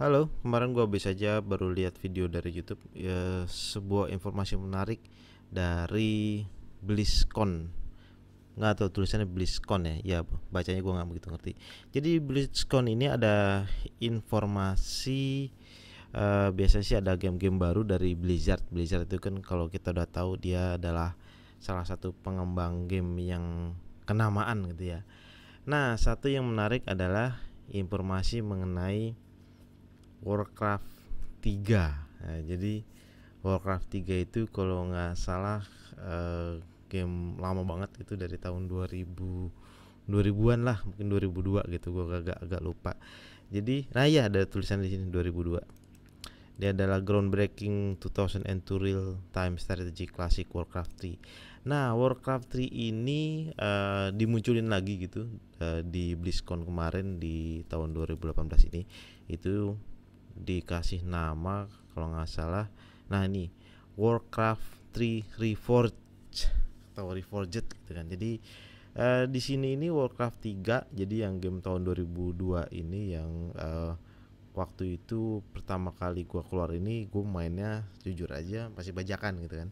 Halo, kemarin gua habis aja baru lihat video dari YouTube ya, sebuah informasi menarik dari BlizzCon. Nggak tahu tulisannya BlizzCon ya. Ya, bacanya gua nggak begitu ngerti. Jadi BlizzCon ini ada informasi eh, biasanya sih ada game-game baru dari Blizzard. Blizzard itu kan kalau kita udah tahu dia adalah salah satu pengembang game yang kenamaan gitu ya. Nah, satu yang menarik adalah informasi mengenai Warcraft 3 nah, jadi Warcraft 3 itu kalau nggak salah uh, game lama banget itu dari tahun 2000 2000-an lah mungkin 2002 gitu gua agak agak lupa. Jadi nah ya ada tulisan di sini 2002 dia adalah groundbreaking 2002 real time strategy classic Warcraft 3 nah Warcraft 3 ini uh, dimunculin lagi gitu uh, di BlizzCon kemarin di tahun 2018 ini. Itu dikasih nama kalau nggak salah. Nah ini Warcraft 3 Reforged atau Reforged gitu kan. Jadi uh, di sini ini Warcraft 3 jadi yang game tahun 2002 ini yang uh, waktu itu pertama kali gua keluar ini gue mainnya jujur aja masih bajakan gitu kan.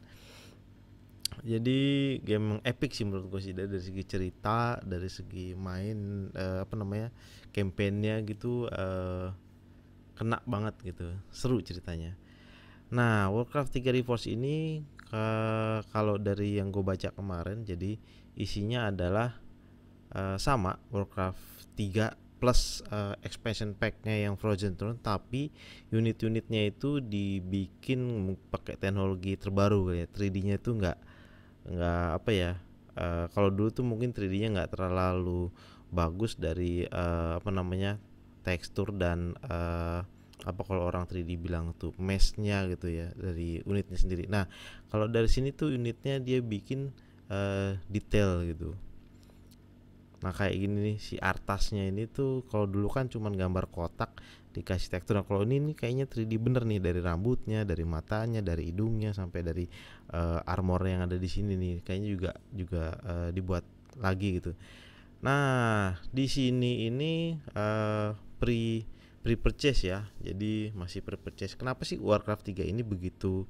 Jadi game epic sih menurut gue sih dari segi cerita dari segi main uh, apa namanya campaignnya gitu uh, kena banget gitu. Seru ceritanya. Nah Warcraft 3 Reforged ini uh, kalau dari yang gue baca kemarin jadi isinya adalah uh, sama Warcraft 3 plus uh, expansion packnya yang Frozen Throne tapi unit-unitnya itu dibikin pakai teknologi terbaru ya. 3D-nya itu nggak nggak apa ya uh, kalau dulu tuh mungkin 3D-nya nggak terlalu bagus dari uh, apa namanya tekstur dan uh, apa kalau orang 3D bilang tuh meshnya gitu ya dari unitnya sendiri. Nah kalau dari sini tuh unitnya dia bikin uh, detail gitu. Nah kayak gini nih si artasnya ini tuh kalau dulu kan cuman gambar kotak dikasih tekstur. Nah kalau ini nih kayaknya 3D bener nih dari rambutnya, dari matanya, dari hidungnya sampai dari uh, armor yang ada di sini nih. Kayaknya juga juga uh, dibuat lagi gitu. Nah di sini ini uh, pre pre-purchase ya. Jadi masih pre-purchase. Kenapa sih Warcraft 3 ini begitu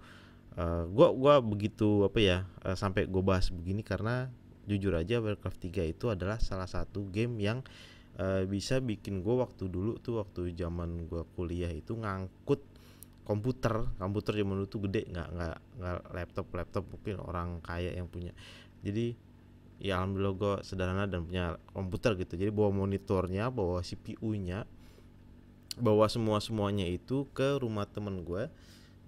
uh, gua gua begitu apa ya uh, sampai gua bahas begini karena jujur aja Warcraft 3 itu adalah salah satu game yang uh, bisa bikin gua waktu dulu tuh waktu zaman gua kuliah itu ngangkut komputer komputer zaman dulu tuh gede nggak nggak nggak laptop laptop mungkin orang kaya yang punya jadi ya alhamdulillah gue sederhana dan punya komputer gitu jadi bawa monitornya bawa CPU nya bawa semua semuanya itu ke rumah temen gue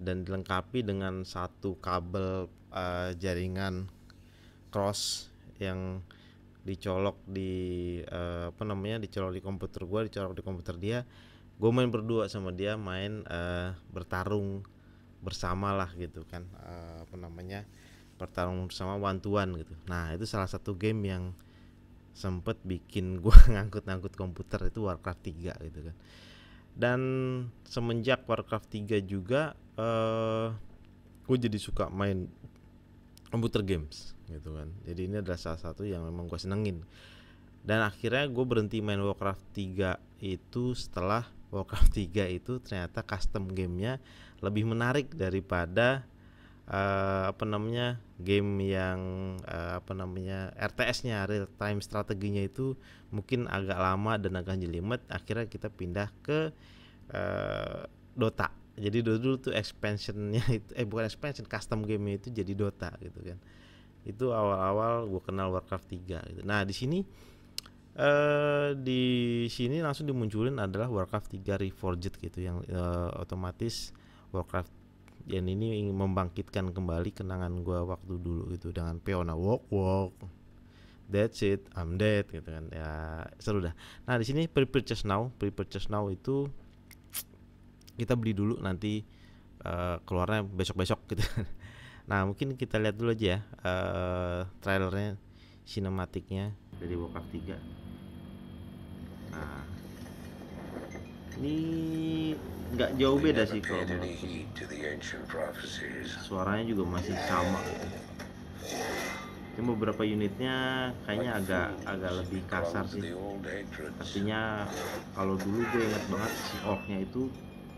dan dilengkapi dengan satu kabel uh, jaringan cross yang dicolok di uh, apa namanya dicolok di komputer gue dicolok di komputer dia. Gue main berdua sama dia main uh, bertarung bersama lah gitu kan uh, apa namanya pertarungan bersama one to one gitu. Nah itu salah satu game yang sempet bikin gue ngangkut-ngangkut komputer itu Warcraft 3 gitu kan dan semenjak Warcraft 3 juga uh, gue jadi suka main komputer games gitu kan. Jadi ini adalah salah satu yang memang gue senengin. Dan akhirnya gue berhenti main Warcraft 3 itu setelah Warcraft 3 itu ternyata custom gamenya lebih menarik daripada uh, apa namanya game yang uh, apa namanya RTS-nya real time strateginya itu mungkin agak lama dan agak jelimet akhirnya kita pindah ke uh, Dota jadi dulu, dulu tuh expansionnya itu eh bukan expansion custom game itu jadi Dota gitu kan itu awal-awal gue kenal Warcraft 3 gitu. nah di sini uh, di sini langsung dimunculin adalah Warcraft 3 Reforged gitu yang uh, otomatis Warcraft yang ini ingin membangkitkan kembali kenangan gue waktu dulu gitu dengan peona walk walk that's it I'm dead gitu kan. Ya seru dah. Nah di sini pre-purchase now. Pre-purchase now itu kita beli dulu nanti uh, keluarnya besok-besok gitu. Nah mungkin kita lihat dulu aja ya uh, trailernya sinematiknya dari Warcraft 3 nah ini nggak jauh beda sih kalau suaranya juga masih sama. Cuma beberapa unitnya kayaknya agak agak lebih kasar sih. Artinya kalau dulu gue ingat banget si orknya itu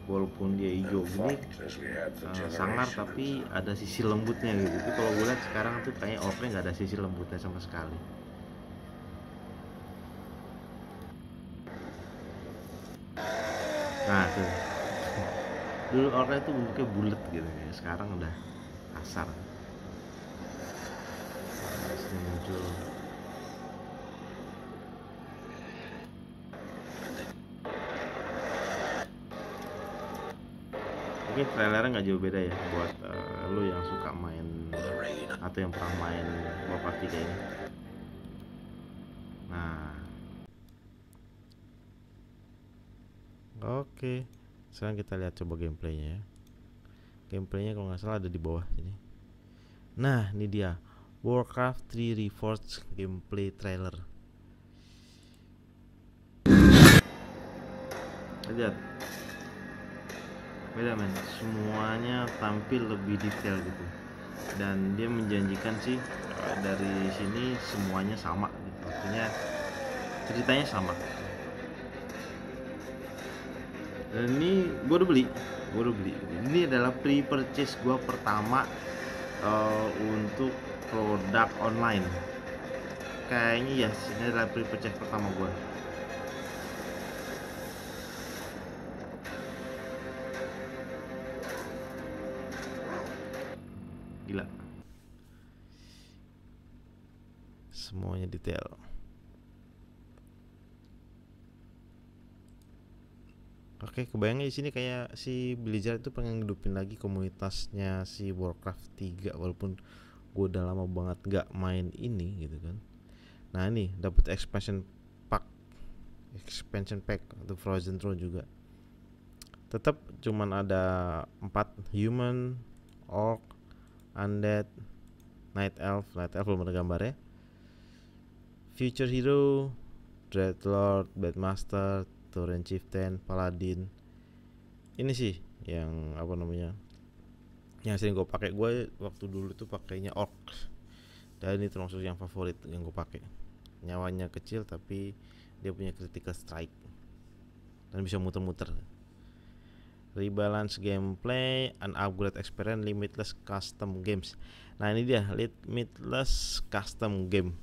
walaupun dia hijau gini uh, sangar tapi ada sisi lembutnya gitu. Tapi kalau gue lihat sekarang tuh kayaknya orknya nggak ada sisi lembutnya sama sekali tuh dulu orknya tuh bentuknya bulat gitu ya. Sekarang udah kasar. Nah, muncul. Mungkin trailernya nggak jauh beda ya buat uh, lu yang suka main atau yang pernah main Warcraft 3 ini. Nah oke sekarang kita lihat coba gameplaynya ya. Gameplaynya kalau nggak salah ada di bawah sini. Nah ini dia. Warcraft 3 Reforged gameplay trailer. Lihat. Beda men. Semuanya tampil lebih detail gitu. Dan dia menjanjikan sih eh, dari sini semuanya sama gitu. Artinya ceritanya sama ini gue udah beli. Gue udah beli. Ini adalah pre-purchase gue pertama uh, untuk produk online. Kayaknya ya ini adalah pre-purchase pertama gue gila. Semuanya detail Oke, kebayangnya di sini kayak si Blizzard itu pengen ngidupin lagi komunitasnya si Warcraft 3 walaupun gue udah lama banget gak main ini gitu kan. Nah, ini dapat expansion pack expansion pack untuk Frozen Throne juga. Tetap cuman ada 4 human, orc, Undead, Night Elf, Night Elf belum ada gambarnya. Future Hero, Dreadlord, Badmaster, Tauren Chieftain, Paladin. Ini sih yang apa namanya? Yang sering gue pakai gue waktu dulu tuh pakainya Orc. Dan ini termasuk yang favorit yang gue pakai. Nyawanya kecil tapi dia punya critical strike dan bisa muter-muter rebalance gameplay, an upgrade experience, limitless custom games. Nah ini dia limitless custom game.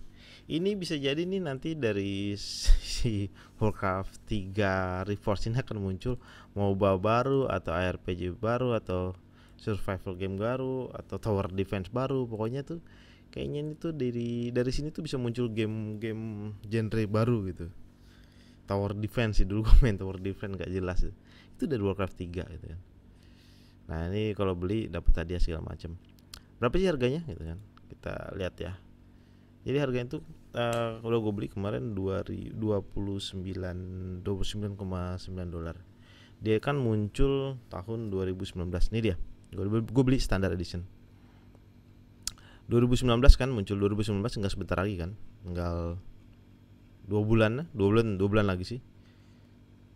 Ini bisa jadi nih nanti dari si Warcraft 3 Reforged ini akan muncul MOBA baru atau ARPG baru atau survival game baru atau tower defense baru. Pokoknya tuh kayaknya ini tuh dari dari sini tuh bisa muncul game-game genre baru gitu. Tower defense sih dulu gue main tower defense gak jelas itu dari Warcraft 3 gitu kan. Nah ini kalau beli dapat hadiah segala macam berapa sih harganya gitu kan? Kita lihat ya jadi harganya itu uh, kalau gue beli kemarin 29 29,9 dolar. Dia kan muncul tahun 2019 ini dia. Gue beli standar edition. 2019 kan muncul 2019 enggak sebentar lagi kan? Tinggal dua bulan dua bulan dua bulan lagi sih.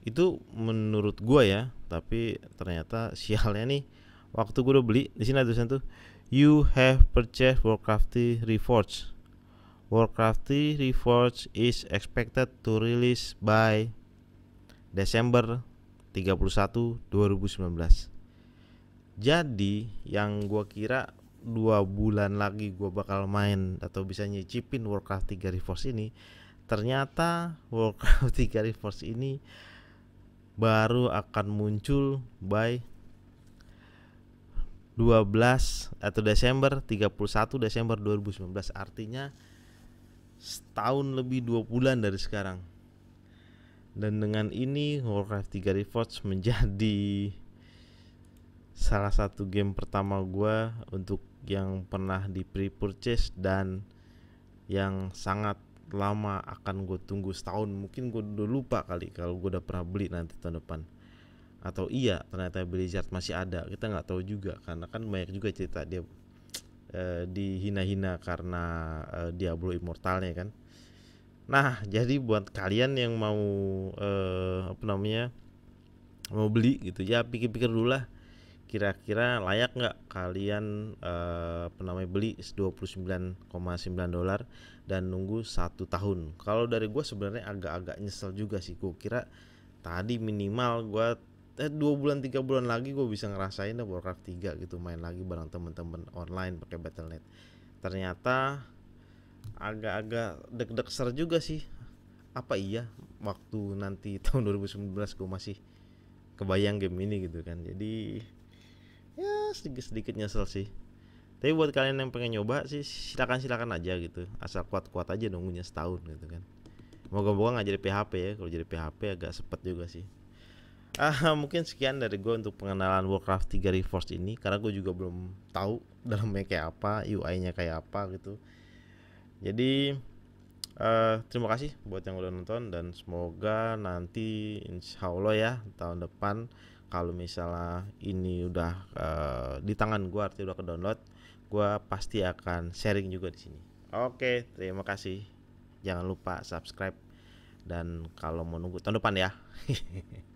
Itu menurut gue ya tapi ternyata sialnya nih waktu gue udah beli di sini ada tulisan tuh you have purchased Warcraft Reforged Warcraft Reforged is expected to release by Desember 31 2019 jadi yang gue kira dua bulan lagi gue bakal main atau bisa nyicipin Warcraft 3 Reforged ini ternyata Warcraft 3 Reforged ini baru akan muncul by 12 atau Desember 31 Desember 2019 artinya setahun lebih dua bulan dari sekarang. Dan dengan ini Warcraft 3 Reforged menjadi salah satu game pertama gue untuk yang pernah di pre-purchase dan yang sangat lama akan gue tunggu setahun. Mungkin gue udah lupa kali kalau gue udah pernah beli nanti tahun depan. Atau iya ternyata Blizzard masih ada. Kita nggak tahu juga karena kan banyak juga cerita dia e, dihina-hina karena e, Diablo Immortalnya kan. Nah jadi buat kalian yang mau e, apa namanya mau beli gitu ya pikir-pikir dulu lah. Kira-kira layak nggak kalian uh, apa namanya beli 29,9 dolar dan nunggu satu tahun? Kalau dari gue sebenarnya agak-agak nyesel juga sih gue kira tadi minimal gue eh, dua bulan tiga bulan lagi gue bisa ngerasain deh Warcraft 3 gitu main lagi bareng temen-temen online pakai Battle.net ternyata agak-agak deg-deg ser juga sih. Apa iya waktu nanti tahun 2019 gue masih kebayang game ini gitu kan. Jadi ya sedikit-sedikit nyesel sih. Tapi buat kalian yang pengen nyoba sih silakan silakan aja gitu. Asal kuat-kuat aja nunggunya setahun gitu kan. Moga-moga nggak jadi PHP ya. Kalau jadi PHP agak sepet juga sih ah mungkin sekian dari gue untuk pengenalan Warcraft 3 Reforged ini karena gue juga belum tahu dalamnya kayak apa UI-nya kayak apa gitu. Jadi uh, terima kasih buat yang udah nonton dan semoga nanti insya Allah ya tahun depan kalau misalnya ini udah uh, di tangan gue artinya udah ke download gue pasti akan sharing juga di sini. Oke terima kasih. Jangan lupa subscribe dan kalau mau nunggu tahun depan ya